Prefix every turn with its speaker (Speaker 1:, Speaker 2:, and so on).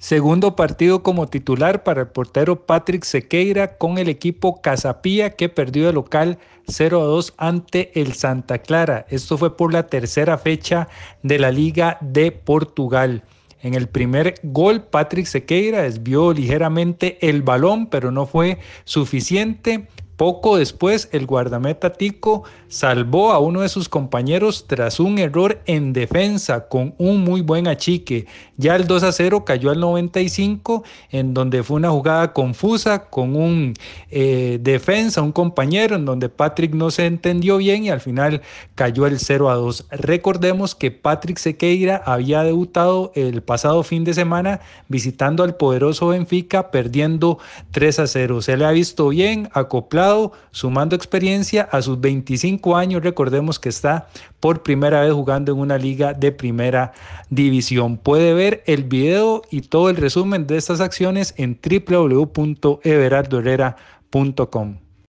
Speaker 1: Segundo partido como titular para el portero Patrick Sequeira con el equipo Casapía que perdió de local 0 a 2 ante el Santa Clara. Esto fue por la tercera fecha de la Liga de Portugal. En el primer gol, Patrick Sequeira desvió ligeramente el balón, pero no fue suficiente poco después, el guardameta Tico salvó a uno de sus compañeros tras un error en defensa con un muy buen achique. Ya el 2 a 0 cayó al 95, en donde fue una jugada confusa con un eh, defensa, un compañero, en donde Patrick no se entendió bien y al final cayó el 0 a 2. Recordemos que Patrick Sequeira había debutado el pasado fin de semana visitando al poderoso Benfica, perdiendo 3 a 0. Se le ha visto bien, acoplado sumando experiencia a sus 25 años. Recordemos que está por primera vez jugando en una liga de primera división. Puede ver el video y todo el resumen de estas acciones en www.everardoherrera.com.